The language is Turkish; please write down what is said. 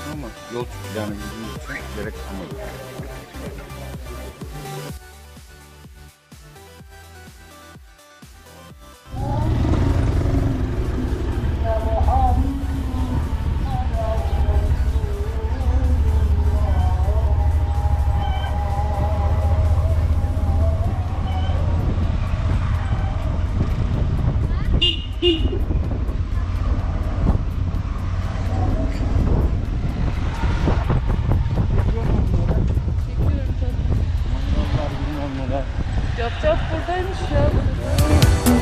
yaptım ama yol planı bildiğim için gerek kalmadı. Thank you. Yok yok buradaymış ya. Burada.